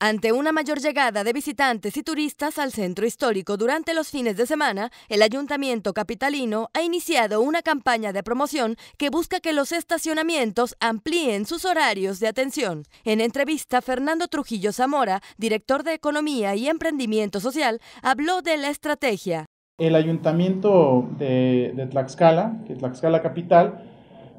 Ante una mayor llegada de visitantes y turistas al centro histórico durante los fines de semana, el Ayuntamiento Capitalino ha iniciado una campaña de promoción que busca que los estacionamientos amplíen sus horarios de atención. En entrevista, Fernando Trujillo Zamora, director de Economía y Emprendimiento Social, habló de la estrategia. El Ayuntamiento de, Tlaxcala, que Tlaxcala Capital,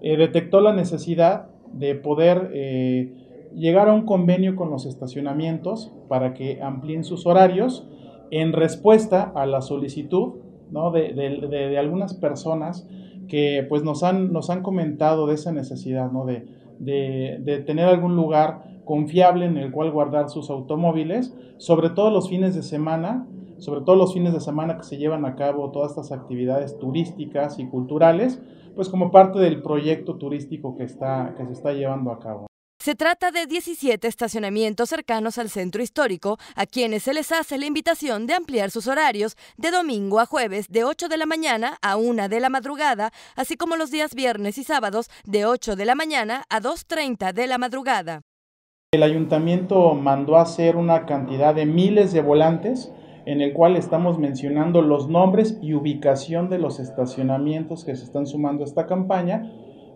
eh, detectó la necesidad de poder... Eh, llegar a un convenio con los estacionamientos para que amplíen sus horarios en respuesta a la solicitud de, algunas personas que pues nos han, nos han comentado de esa necesidad ¿no? de, de, tener algún lugar confiable en el cual guardar sus automóviles, sobre todo los fines de semana, sobre todo los fines de semana que se llevan a cabo todas estas actividades turísticas y culturales, pues como parte del proyecto turístico que, está, que se está llevando a cabo. Se trata de 17 estacionamientos cercanos al centro histórico, a quienes se les hace la invitación de ampliar sus horarios de domingo a jueves de 8 de la mañana a 1 de la madrugada, así como los días viernes y sábados de 8 de la mañana a 2.30 de la madrugada. El ayuntamiento mandó hacer una cantidad de miles de volantes en el cual estamos mencionando los nombres y ubicación de los estacionamientos que se están sumando a esta campaña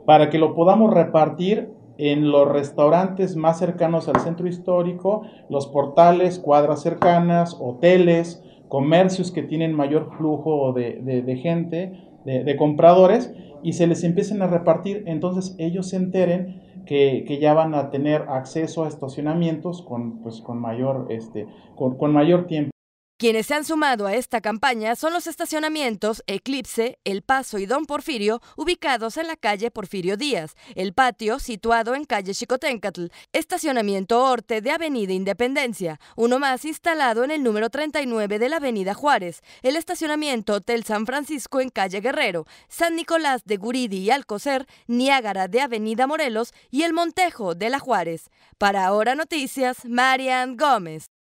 para que lo podamos repartir en los restaurantes más cercanos al centro histórico, los portales, cuadras cercanas, hoteles, comercios que tienen mayor flujo de, gente, de, compradores, y se les empiecen a repartir, entonces ellos se enteren que, ya van a tener acceso a estacionamientos con, pues, con, mayor, este, con mayor tiempo. Quienes se han sumado a esta campaña son los estacionamientos Eclipse, El Paso y Don Porfirio, ubicados en la calle Porfirio Díaz, el patio situado en calle Chicotencatl, estacionamiento Orte de Avenida Independencia, uno más instalado en el número 39 de la Avenida Juárez, el estacionamiento Hotel San Francisco en calle Guerrero, San Nicolás de Guridi y Alcocer, Niágara de Avenida Morelos y el Montejo de la Juárez. Para Ahora Noticias, Marian Gómez.